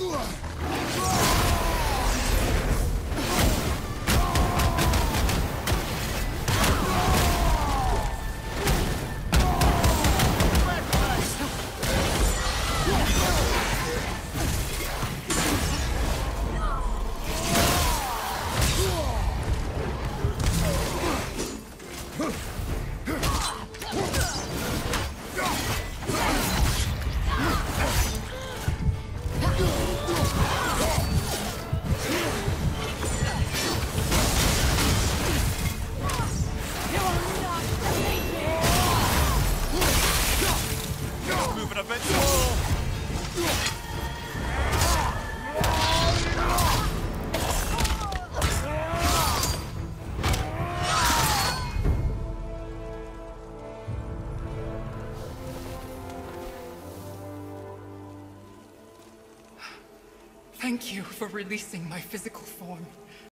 Uah. Thank you for releasing my physical form.